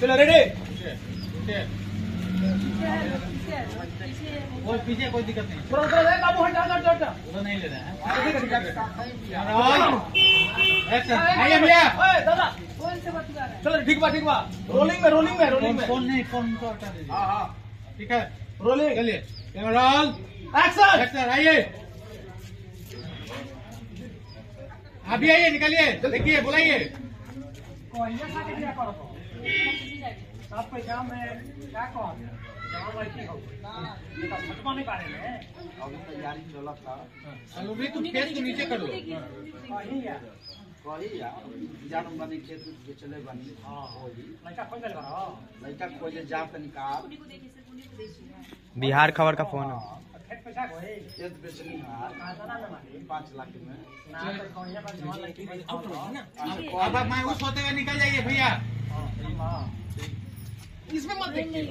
चलो रेडी पीछे कोई दिक्कत नहीं बाबू हटा हटा हटा उधर नहीं लेना है रोल एक्शन आइए भैया दादा चलो ठीक बा ठीक बा रोलिंग में रोलिंग में रोलिंग में फ़ोन नहीं फ़ोन को हटा दीजिए हाँ हाँ ठीक है रोलिंग चलिए कैमरा रोल एक्शन एक्शन आइए अभी आइए निकलिए देखिए बुलाइए। सब पैसा में क्या कह जहाँ लड़की हो ये फटवा नहीं पारे में तैयारी चलत था चलो भी तुम फेस को नीचे करो कहीं यार कही यार जानू बनी खेत उत बेचले बनी हाँ। लड़का खोज ले बड़ा लड़का खोजे जा निकाल बिहार खबर का फ़ोन है। खेत बेचनी पाँच लाख में तो अब मैं उस होते हुए निकल जाइए भैया। इसमें मत देखिए